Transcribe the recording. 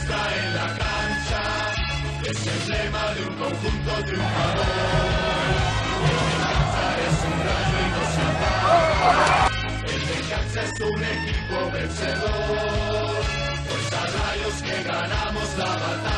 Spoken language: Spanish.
muestra en la cancha es emblema de un conjunto triunfador. El Necaxa es un rayo y no se apaga. El es un equipo vencedor, pues a rayos que ganamos la batalla.